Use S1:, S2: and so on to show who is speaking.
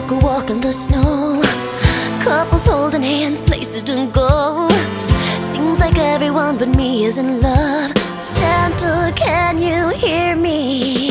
S1: took a walk in the snow. Couples holding hands, places to go. Seems like everyone but me is in love. Santa, can you hear me?